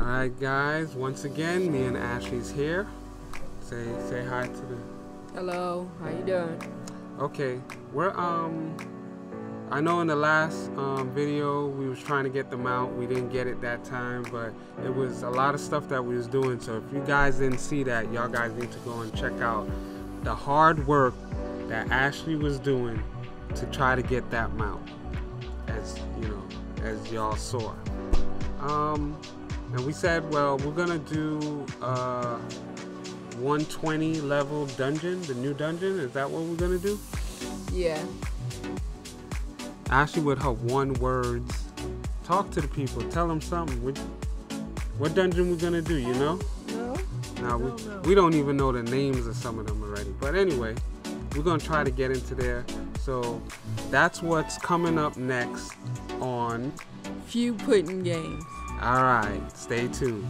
Alright guys, once again, me and Ashley's here. Say say hi to the Hello, how you doing? Okay, we're um I know in the last um, video we was trying to get the mount. We didn't get it that time, but it was a lot of stuff that we was doing. So if you guys didn't see that, y'all guys need to go and check out the hard work that Ashley was doing to try to get that mount. As you know, as y'all saw. Um, and we said, well, we're gonna do uh 120 level dungeon, the new dungeon. Is that what we're gonna do? Yeah. Ashley with her one words. Talk to the people. Tell them something. What, what dungeon we're gonna do? You know? No. Now we don't know. we don't even know the names of some of them already. But anyway, we're gonna try to get into there. So that's what's coming up next on. Few pudding games. All right, stay tuned.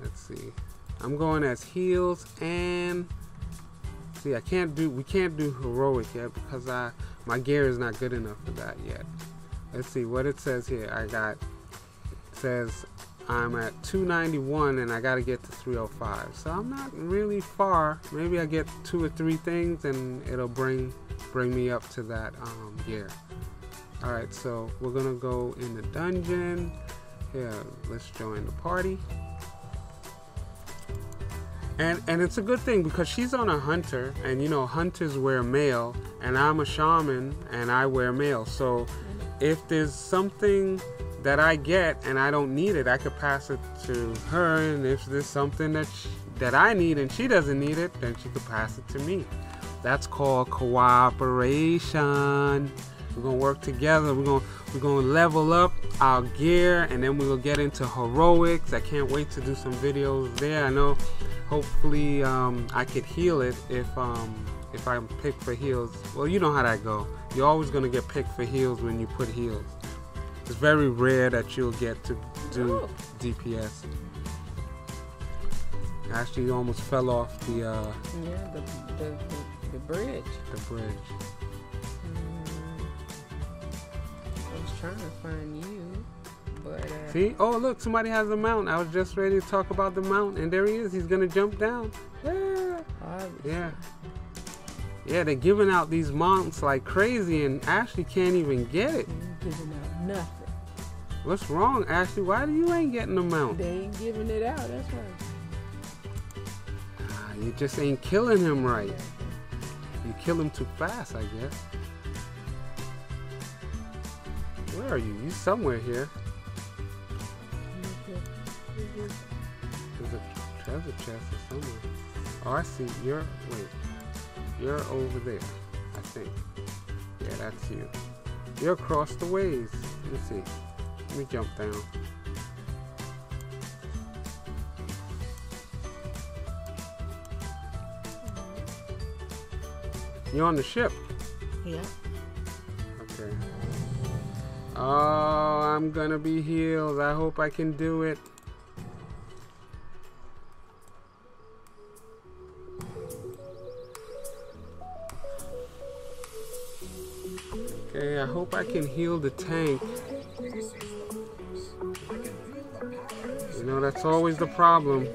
Let's see. I'm going as heals and see I can't do we can't do heroic yet because I my gear is not good enough for that yet. Let's see what it says here. I got says I'm at 291 and I gotta get to 305. So I'm not really far. Maybe I get two or three things and it'll bring bring me up to that um, gear. Alright, so we're gonna go in the dungeon. Yeah, let's join the party. And and it's a good thing because she's on a hunter, and you know hunters wear mail, and I'm a shaman and I wear mail. So if there's something that I get and I don't need it, I could pass it to her. And if there's something that sh that I need and she doesn't need it, then she could pass it to me. That's called cooperation. We're gonna work together. We're gonna we're gonna level up our gear, and then we'll get into heroics. I can't wait to do some videos there. I know. Hopefully, um, I could heal it if um, if I pick for heals. Well, you know how that go. You're always gonna get picked for heals when you put heals. It's very rare that you'll get to do Oh. DPS. Actually, almost fell off the uh, Yeah, the the, the, the bridge. the bridge. Mm, I was trying to find you, but uh, See? Oh, look, somebody has a mount. I was just ready to talk about the mount, and there he is. He's gonna jump down. Yeah. Yeah. Yeah, they're giving out these mounts like crazy, and Ashley can't even get it. giving out nothing. What's wrong, Ashley? Why do you ain't getting the mount? They ain't giving it out. That's why. Ah, you just ain't killing him right. You kill him too fast, I guess. Where are you? You somewhere here. There's a treasure chest or somewhere. Oh, I see. You're wait. You're over there. I think. Yeah, that's you. You're across the ways. Let me see. Let me jump down. You're on the ship. Yeah. Okay. Oh, I'm gonna be healed. I hope I can do it. I hope I can heal the tank. You know, that's always the problem.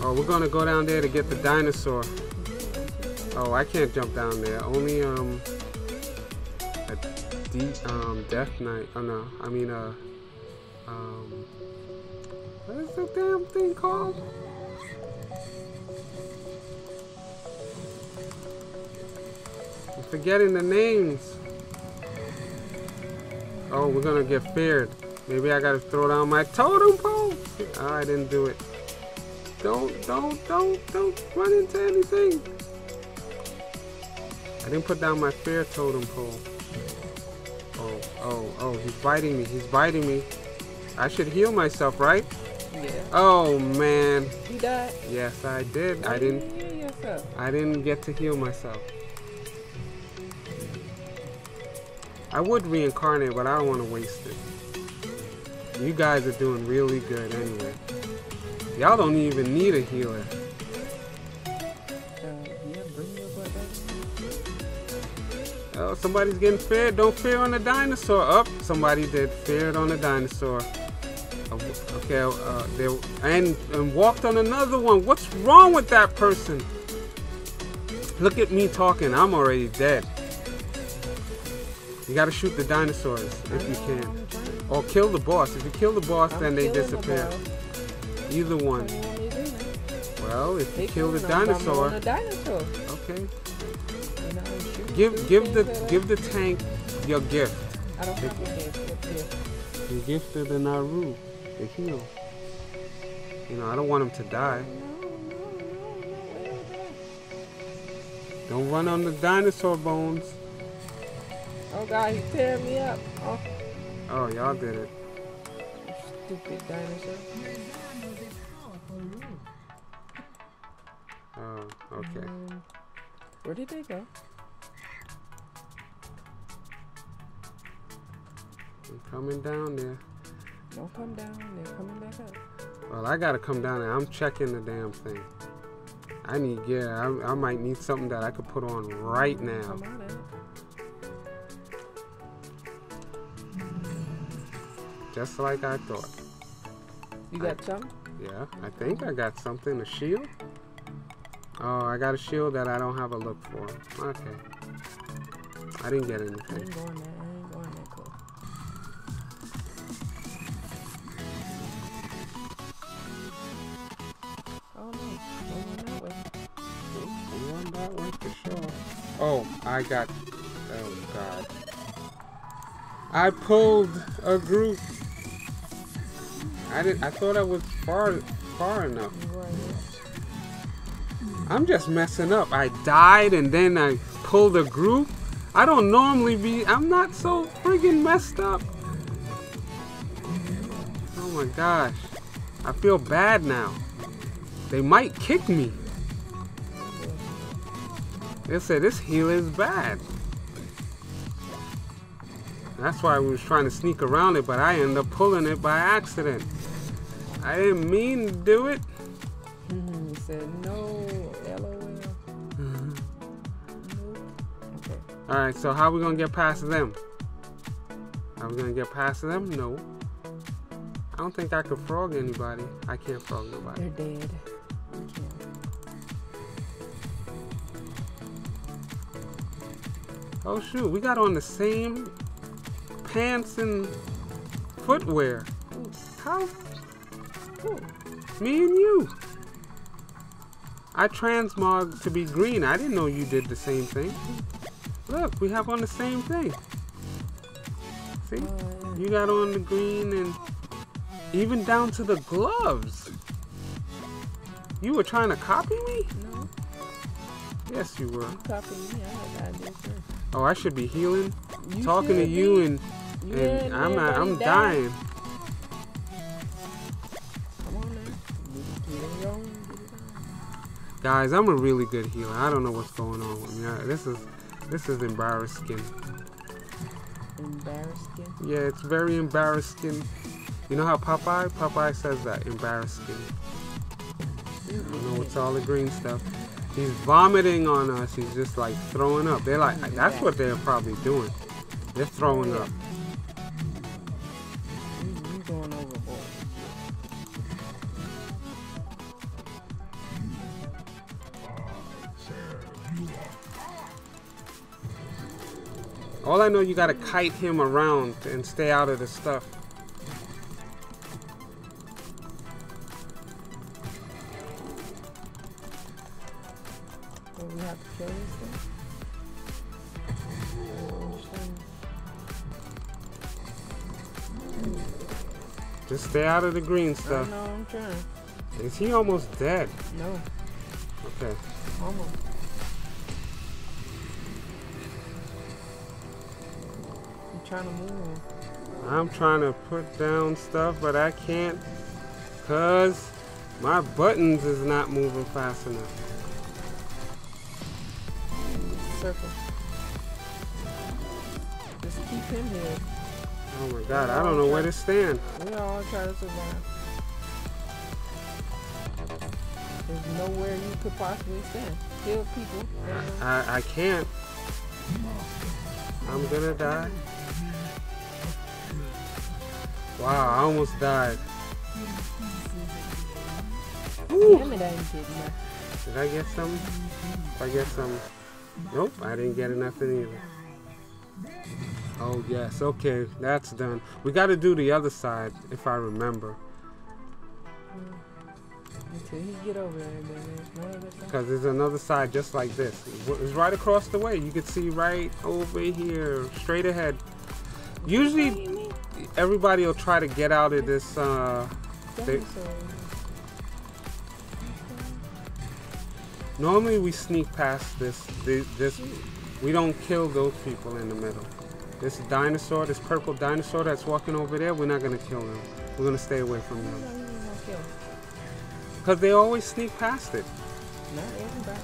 Oh, we're gonna go down there to get the dinosaur. Oh, I can't jump down there. Only um a D um Death Knight. Oh no, I mean uh the damn thing called? I'm forgetting the names. Oh, we're gonna get feared. Maybe I gotta throw down my totem pole. Oh, I didn't do it. Don't, don't, don't, don't run into anything. I didn't put down my fear totem pole. Oh, Oh, oh, he's biting me. He's biting me. I should heal myself, right? Oh man. You died? Yes, I did. I didn't. you heal yourself? I didn't get to heal myself. I would reincarnate, but I don't want to waste it. You guys are doing really good anyway. Y'all don't even need a healer. Uh, yeah, bring your butt back. Oh, somebody's getting feared. Don't fear on the dinosaur. Up, somebody did feared on the dinosaur. Okay, uh, they and and walked on another one. What's wrong with that person? Look at me talking. I'm already dead. You gotta shoot the dinosaurs if you can, or kill the boss. If you kill the boss, then they disappear. Either one. What do you want me to do now? Well, if you kill the killing them, I'm dinosaur, okay. And I'm shooting Give give the give the tank your gift. I, don't have a gift. You gifted the Naaru, the heal. You know, I don't want him to die. No, no, no, no. Where is that? Don't run on the dinosaur bones. Oh God, he's tearing me up. Oh, Oh, y'all did it. stupid dinosaur. Oh, okay. Where did they go? I'm coming down there. Don't come down. They're coming back up. Well, I gotta come down there. I'm checking the damn thing. I need gear. I, I might need something that I could put on right now. Come on in. Just like I thought. You got something? Yeah, I think I got something. A shield? Oh, I got a shield that I don't have a look for. Okay. I didn't get I anything. I got. Oh God. I pulled a group. I did. I thought I was far far enough. I'm just messing up. I died and then I pulled a group. I don't normally be. I'm not so friggin' messed up. Oh my gosh. I feel bad now. They might kick me. They said this healer is bad. That's why we was trying to sneak around it, but I ended up pulling it by accident. I didn't mean to do it. Mm-hmm. He said no, lol. Okay. Mm-hmm. All right, so how we gonna get past them? Are we gonna get past them? No. I don't think I could frog anybody. I can't frog nobody. They're dead. You Oh shoot, we got on the same pants and footwear. How? Me and you. I transmog to be green. I didn't know you did the same thing. Look, we have on the same thing. See? You got on the green and even down to the gloves. You were trying to copy me? no, Yes, you were. you copying me. I had ideas first. Oh, I should be healing, You talking to should you, and, You and ain't I'm not. I'm dying. Come on now. Get it on your own. Get it on. Guys, I'm a really good healer. I don't know what's going on with me. I- This is this is embarrassing. Embarrassing. Yeah, it's very embarrassing. You know how Popeye? Popeye says that embarrassing. I don't know what's all the green stuff. He's vomiting on us. He's just like throwing up. They're like, that's what they're probably doing. They're throwing up. You, going overboard. All I know, you gotta kite him around and stay out of the stuff. So we have to kill this thing? I don't understand. Just stay out of the green stuff. know, I'm trying. Is he almost dead? No, Okay. almost. You trying to move. I'm trying to put down stuff, but I can't because my buttons is not moving fast enough. Circle. Just keep him here. Oh my god, I don't know where to stand. We all try to survive. There's nowhere you could possibly stand. Kill people. I, I can't. I'm gonna die. Wow, I almost died. Damn it, I didn't get enough. Did I get some? If I get some. Nope, I didn't get nothing either. Oh yes, okay, that's done. We got to do the other side, if I remember, Until he get over there, then there's no other side. because there's another side just like this. It's right across the way. You can see right over here, straight ahead. What do you Usually, everybody will try to get out of this. Uh, they- normally, we sneak past this. This, this we don't kill those people in the middle. This dinosaur, this purple dinosaur that's walking over there, we're not gonna kill them. We're gonna stay away from them. you ain't gonna kill him? Because they always sneak past it. Not everybody.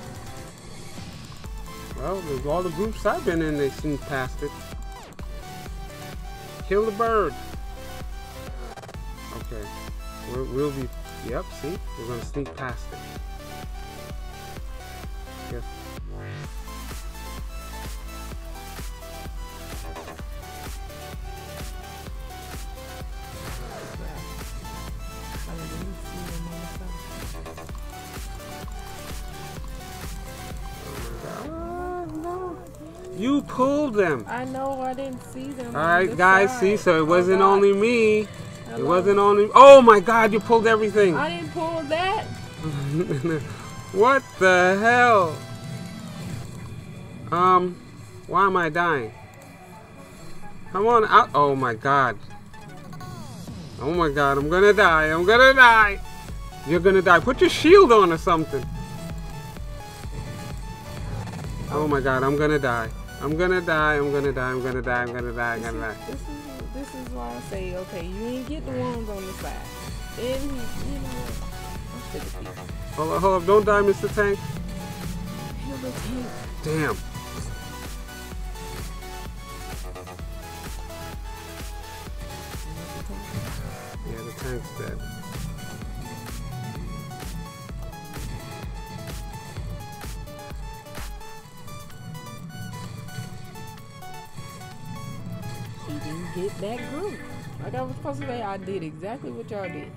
Well, all the groups I've been in, they sneak past it. Kill the bird. Okay. We'll, we'll be. Yep, see? We're gonna sneak past it. I know I didn't see them. All right, guys. side. See, so it Oh, wasn't God. only me. It wasn't only. Oh my God! You pulled everything. I didn't pull that. what the hell? Um, why am I dying? Come on out. Oh my god. Oh my god, I'm gonna die. I'm gonna die. You're gonna die. Put your shield on or something. Oh my god, I'm gonna die. I'm gonna die. I'm gonna die. I'm gonna die. I'm gonna die. I'm gonna die. This is this is why I say okay. You ain't get the ones on the side. Then he, you know what? I'm sick of people. Hold up, hold up. Don't die, Mr. Tank. He'll be tank. Damn. Like I was supposed to say, I did exactly what y'all did.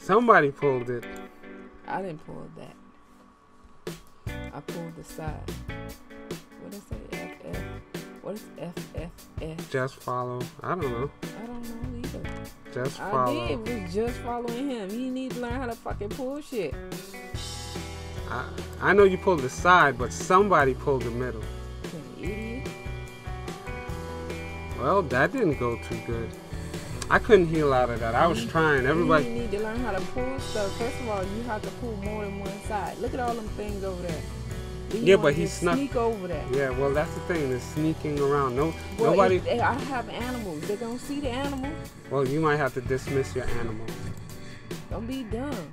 Somebody pulled it. I didn't pull that. I pulled the side. What did I say? F F. What is F F F? Just follow. I don't know. I don't know either. Just I follow. did was just following him. He need to learn how to fucking pull shit. I, I know you pulled the side, but somebody pulled the middle. Well, that didn't go too good. I couldn't heal out of that. I was trying. Everybody. You need to learn how to pull stuff. First of all, you have to pull more than one side. Look at all them things over there. You Yeah, but he snuck- Sneak over there. Yeah, well, that's the thing. They're sneaking around. No, Well, nobody. they, I have animals. They're gonna see the animal. Well, you might have to dismiss your animal. Don't be dumb.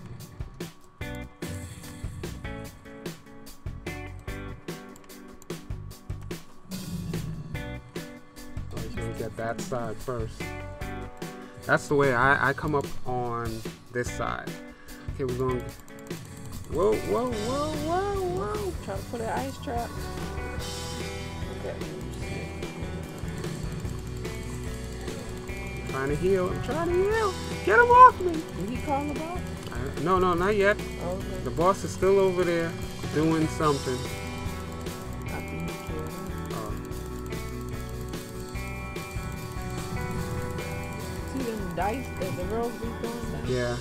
That side first. That's the way I, I come up on this side. Okay, we're going. Whoa, whoa, whoa, whoa, whoa. Try to put an ice trap. Okay. Trying to heal. I'm trying to heal. Get him off me. Did he call the boss? I, no, no, not yet. Oh, okay. The boss is still over there doing something. Dice that the rogue be throwing down? yeah.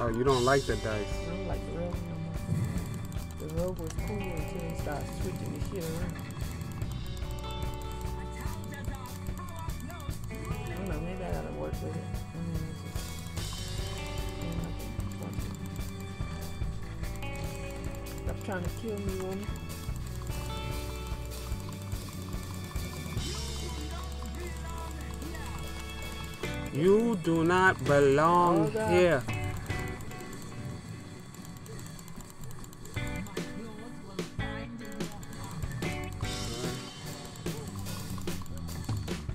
Oh, you don't like the dice. I don't like the rogue no more. The rogue was cool until he started switching the shit around. I don't know, maybe I gotta work with it. I mean, just- I don't like it. trying to kill me, woman. You do not belong here.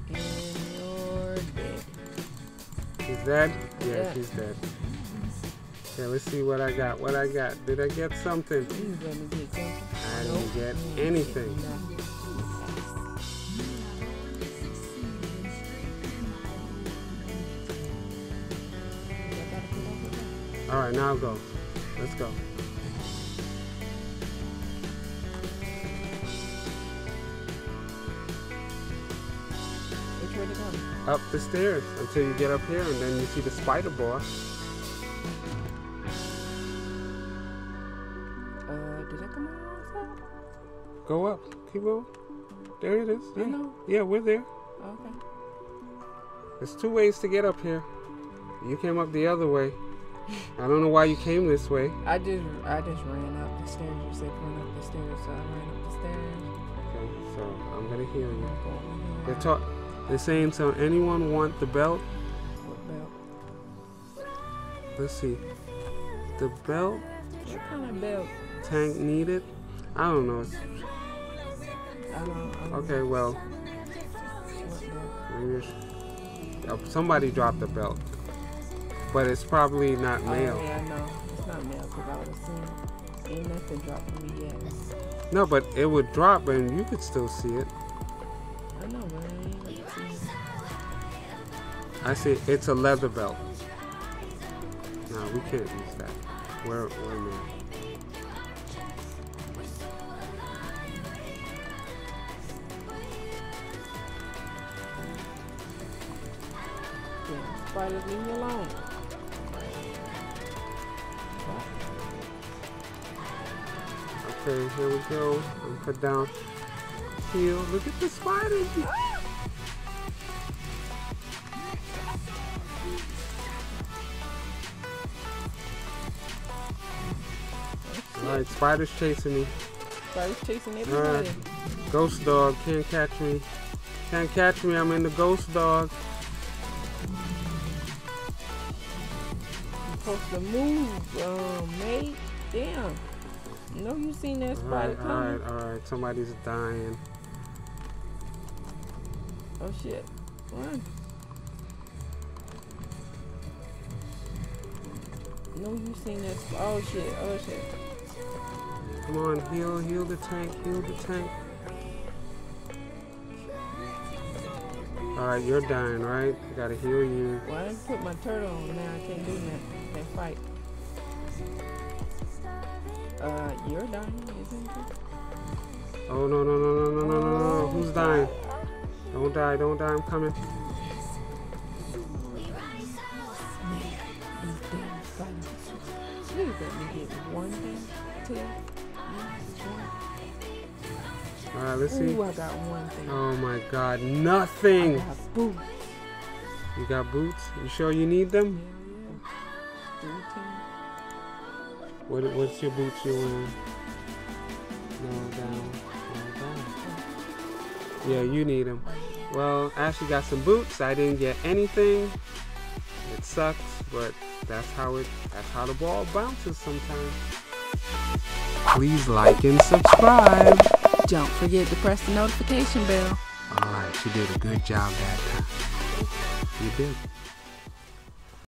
In your bed. He's dead? Yeah, Yeah. she's dead. Okay, let's see what I got. What I got. Did I get something? You gonna get something? I didn't get anything. All right, now go. Let's go. Which way to go? Up the stairs until you get up here, and then you see the spider boy. Uh, did I come on the wrong side? Go up. Keep going. There it is. I Yeah, know. yeah we're there. Okay. There's two ways to get up here. You came up the other way. I don't know why you came this way. I just I just ran up the stairs. You said run up the stairs, so I ran up the stairs. Okay, so I'm gonna heal you. Go over here. They're talk. They're saying, so anyone want the belt? What belt? Let's see. The belt What kind of belt? tank needed. I don't know. I don't. I don't Okay, well, maybe somebody dropped the belt, but it's probably not Oh, yeah, I know. It's not mail because I would have seen. Ain't nothing dropped me yet. No, but it would drop and you could still see it. I know, but I ain't it. I see it's a leather belt. No, we can't use that. We're we're. Yeah, spiders, leave me alone. Okay, here we go. I'm put down. Heal. Look at the spiders. All right, spiders chasing me. Spiders chasing everybody. Ghost dog can't catch me. Can't catch me. I'm in the ghost dog. Supposed to move, um, mate. Damn. Know you seen that spider right, all coming. right, all right. Somebody's dying. Oh shit. Run. No, you seen that. Oh shit. Oh shit. Come on, heal, heal the tank, heal the tank. All right, you're dying, right? I gotta heal you. Well, I didn't put my turtle on now. I can't do that. Can't fight. Uh, you're dying, isn't it? Oh no no no no no no no no! Oh, Who's dying? Don't die, don't die! I'm coming. Please let me get one thing. Two. All right, let's see. Ooh, I got one thing. Oh my God, I nothing. got boots. You got boots? You sure you need them? Yeah, yeah. What what's your boots you're wearing? No down, no down. Yeah, you need them. Well, Ashley got some boots. I didn't get anything. It sucks, but that's how it. That's how the ball bounces sometimes. Please like and subscribe. Don't forget to press the notification bell. All right, you did a good job that time. You did.